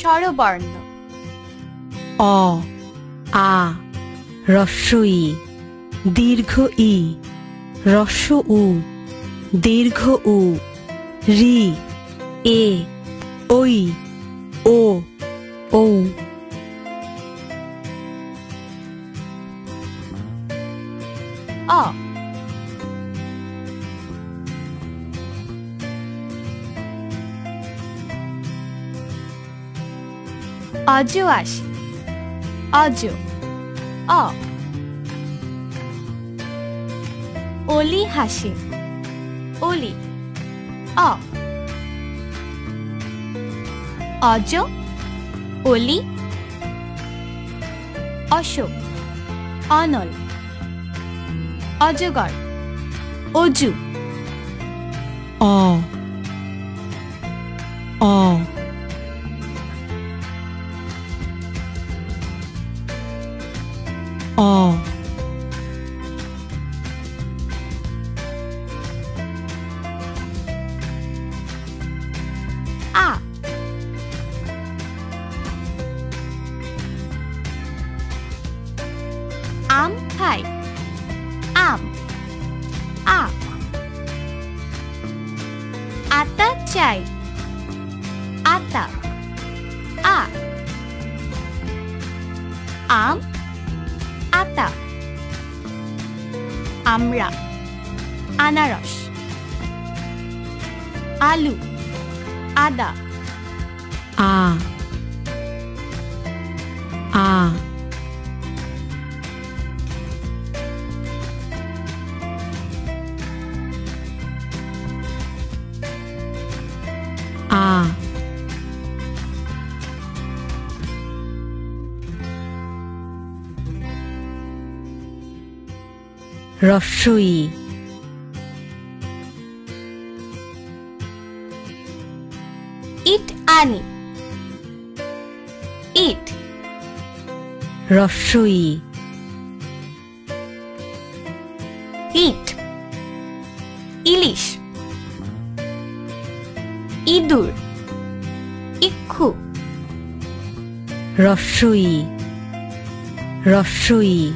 স্বরবর্ণ। অ, আ রস্বই দীর্ঘ ই রস্ব উ, দীর্ঘ উ, রি, এ ওই ও, ঔ। অজ আসে। অজ অ। অলি হাসে। অলি। অ। অজ অলি। অশোক। অনল। অজগর। অজু। অ। অ। অ আ আম খাই আম আ আতা চাই আতা আমরা আনারস আলু আদা আ রস্বই ইট আনি। ইট। রস্বই ইট। ইলিশ। ইঁদুর। ইক্ষু। রস্বই রস্বই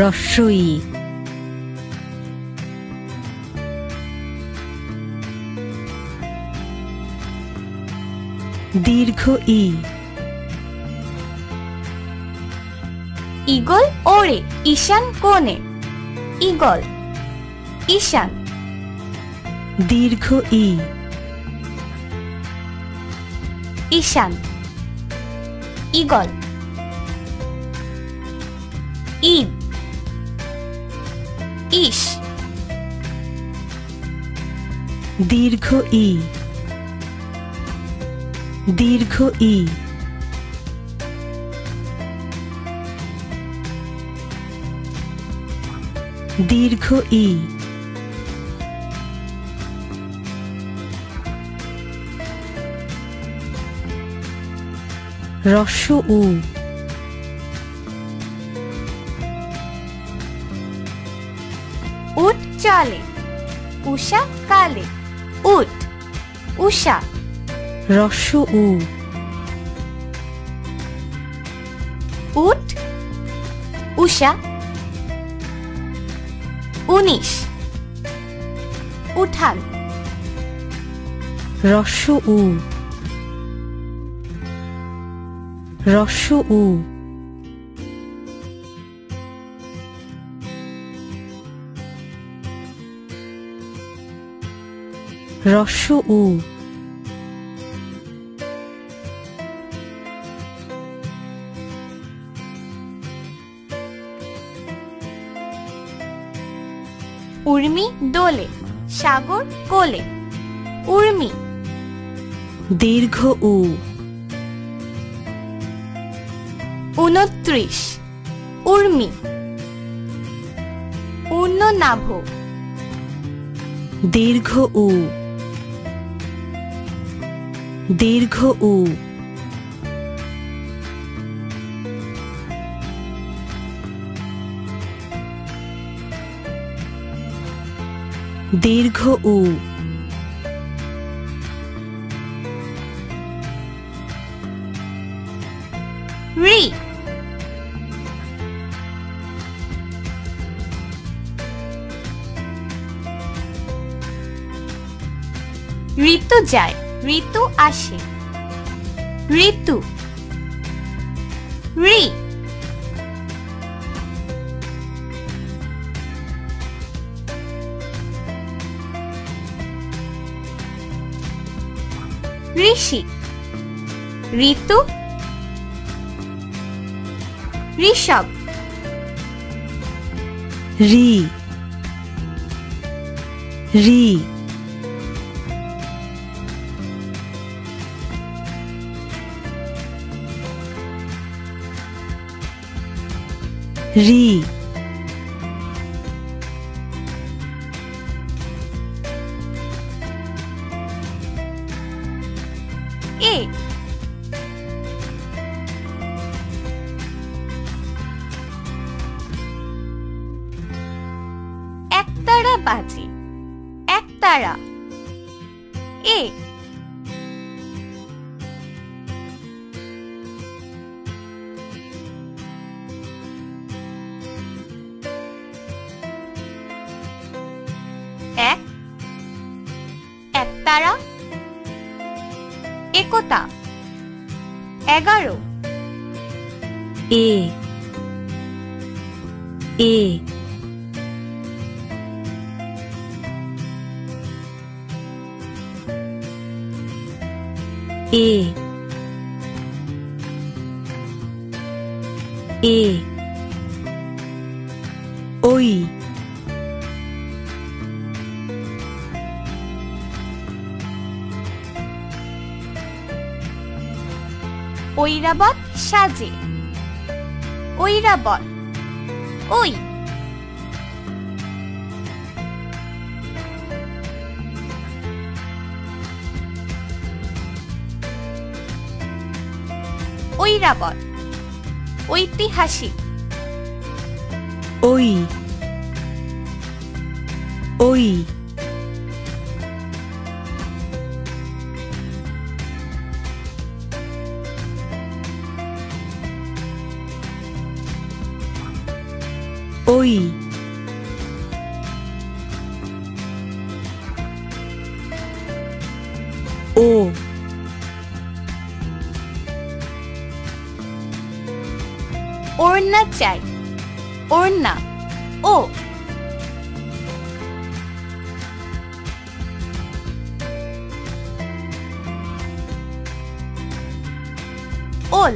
রস্বই দীর্ঘ ই। ইগল ওড়ে ঈশান কোণে। ইগল ঈশান। দীর্ঘ ই। ঈশান ইগল ঈদ। ইশ দীর্ঘ ই। দীর্ঘ ই। দীর্ঘ ই। রস্য উ। চলে। উষা কালে। উট। উষা। রস্য উ। উট। উষা। উনিশ। উঠান। রস্য উ। রস্য উ। রস্য উ উর্মি দোলে সাগর কোলে। উর্মি। দীর্ঘ উ উনত্রিশ উর্মি। উর্ণনাভ দীর্ঘ উ দীর্ঘ উ। দীর্ঘ উ। ঋতু যায়। ঋতু আসে। ঋতু। রি। ঋষি। ঋতু। ঋষভ। রি। রি। রি। এ। একতারা বাজে। একতারা। এ। একতারা একতা। এগারো। এ। এ। এ। এ। ওই। ঐরাবত সাজে। ঐরাবত। ওই ঐরাবত। ঐতিহাসিক। ওই ওই tree O. Orna chai. Orna. O. All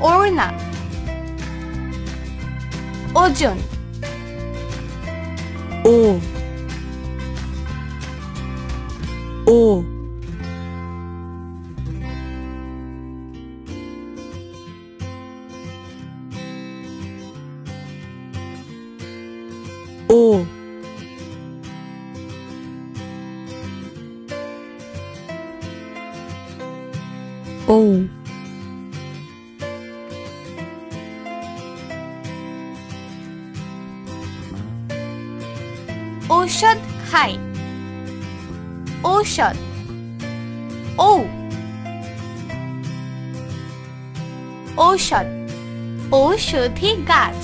Orna. ওড়না ওজন ও ও ও ও ঔষধ খায়। ঔষধ। ও ঔষধ। ঔষধি গাছ।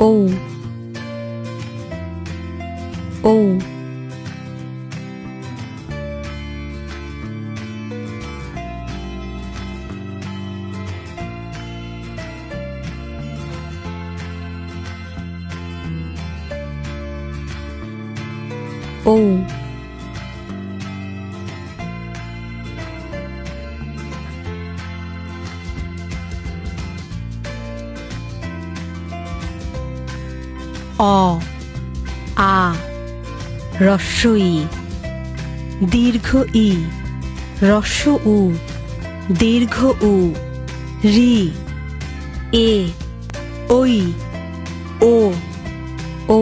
ও ও ও। অ, আ রস্বই দীর্ঘ ই রস্ব উ, দীর্ঘ উ, রি, এ ওই ও ও